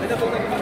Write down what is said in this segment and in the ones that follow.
那个坐在。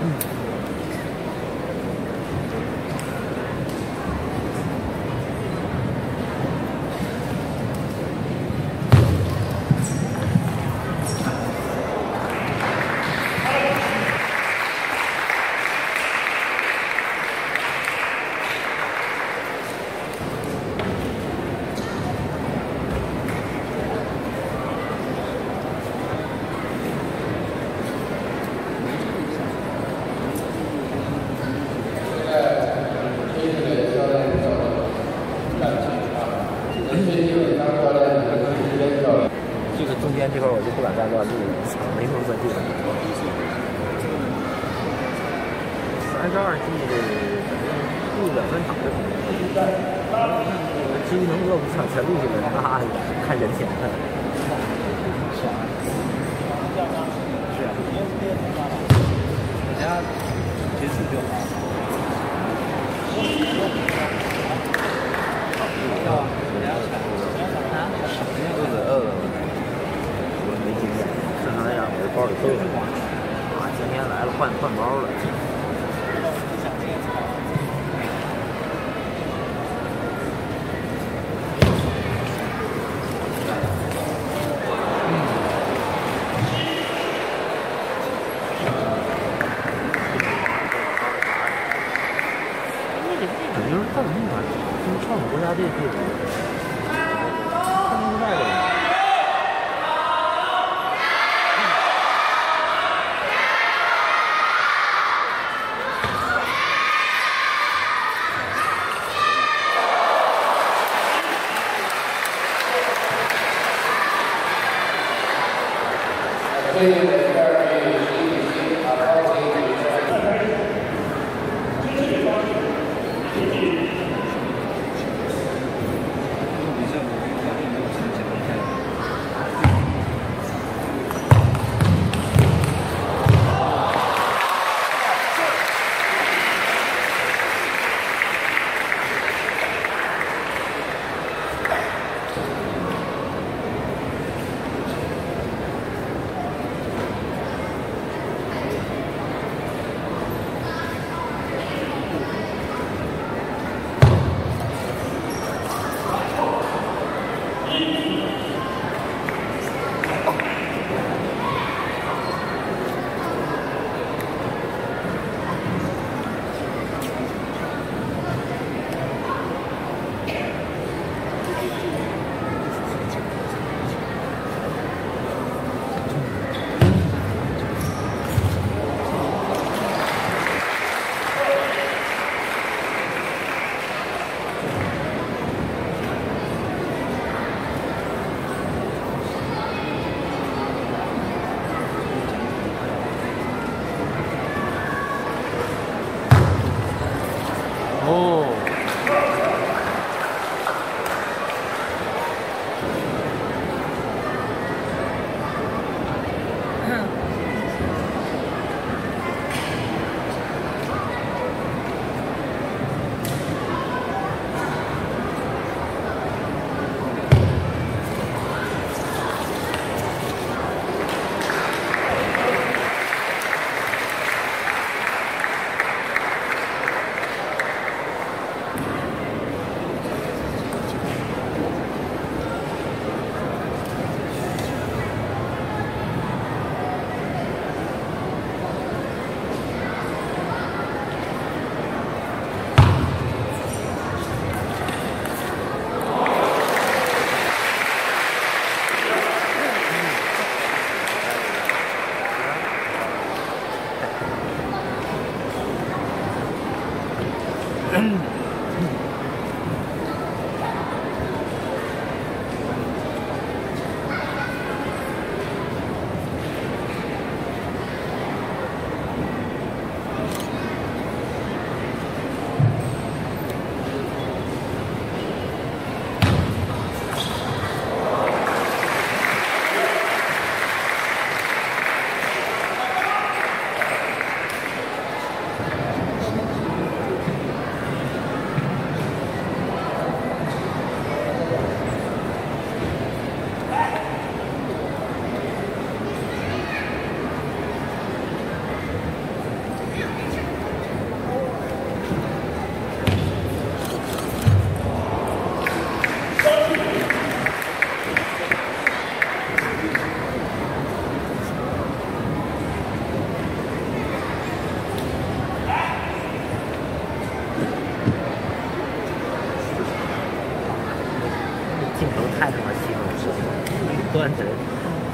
Mm. 能录不场全录进来，那看人品了。大家结束就好。要不要抢？肚子饿了，我没经验，正常来讲我这包里都有。啊，今天来了换换包了。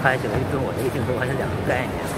拍起来跟我这个镜头完全两个概念。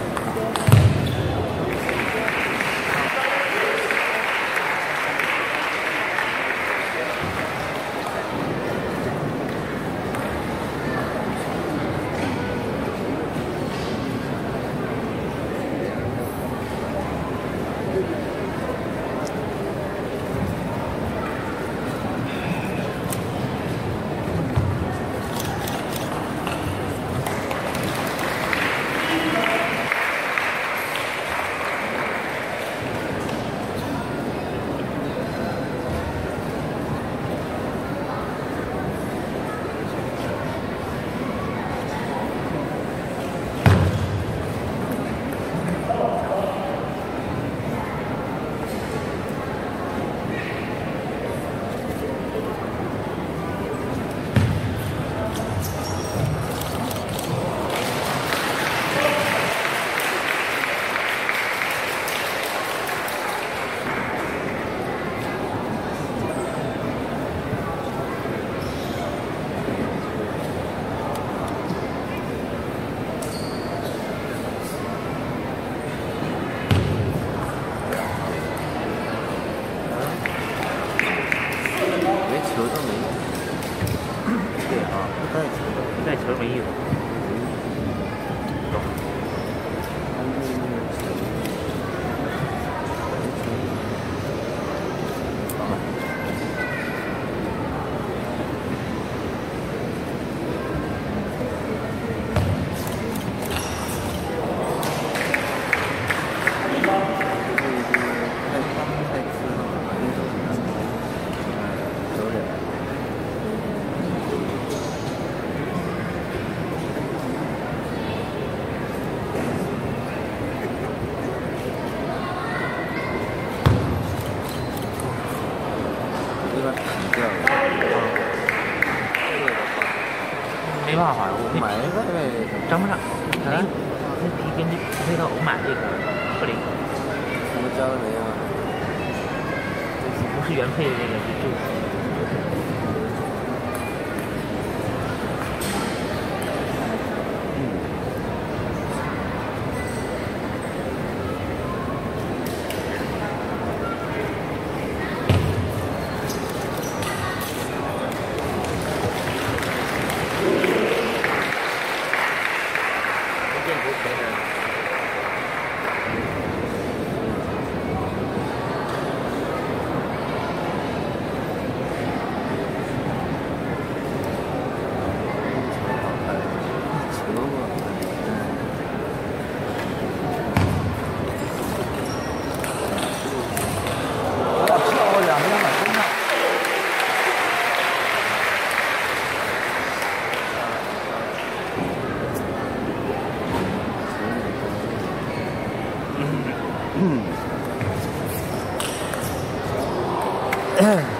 沾不上。那那皮跟这配套我买这个不灵，什么加了没啊？不是原配的那个，就就。Yeah.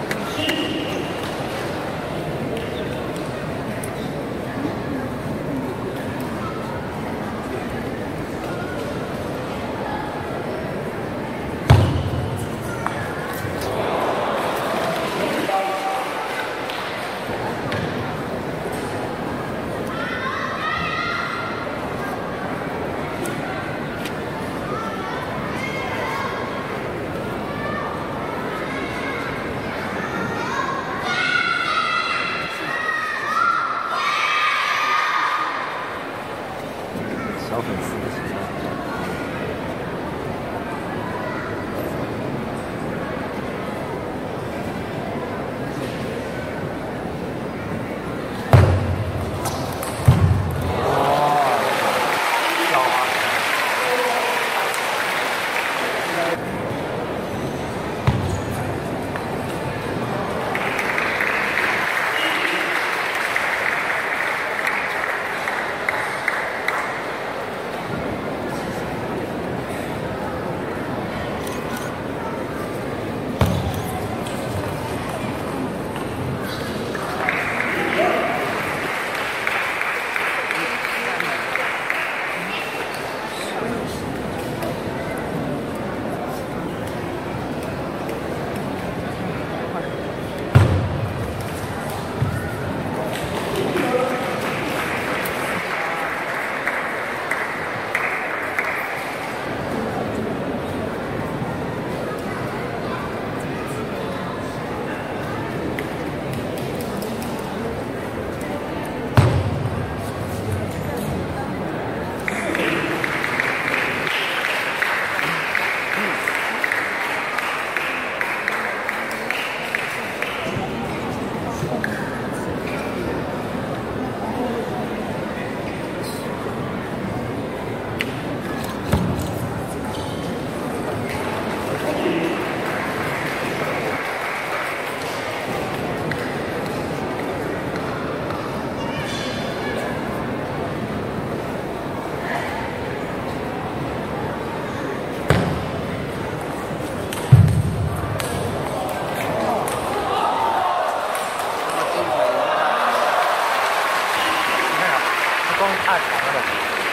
光太长了